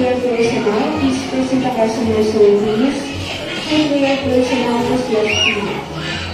Your personnel, please present the customer service. And your personnel was left.